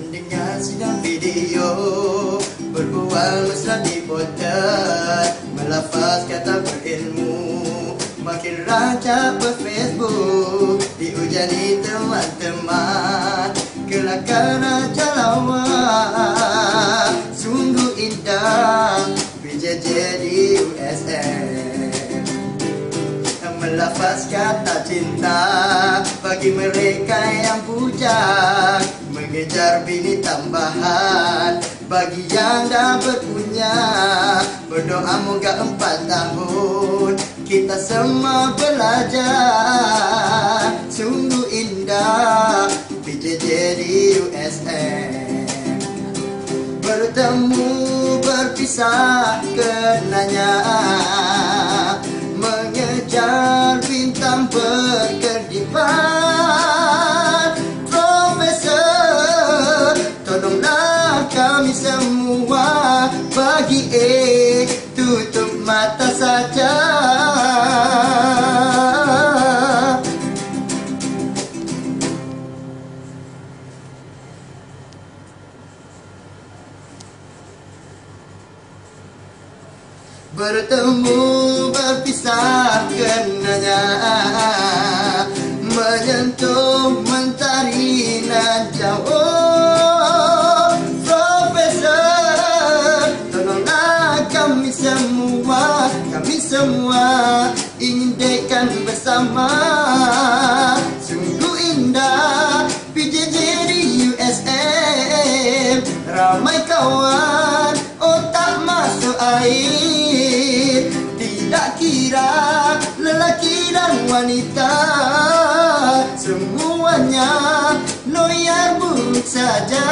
Mendengar sidang video Berbual mesra di potet Melafaz kata berilmu. Makin rancak berfacebook Dihujani teman-teman. Kelakar lawan Sungguh indah. BJJ di USM melafaz kata cinta bagi mereka yang bujang mengejar bini tambahan. Bagi yang dah berpunya berdoa moga empat tahun. Kita semua belajar sungguh indah. BJJ di USM bertemu berpisah kenanya kami semua. Bagi eh tutup mata saja. Bertemu berpisah kenanya ingin dekan bersama. Sungguh indah PJJ di USM Ramai kawan otak masuk air. Tidak kira lelaki dan wanita. Semuanya loyal buruk saja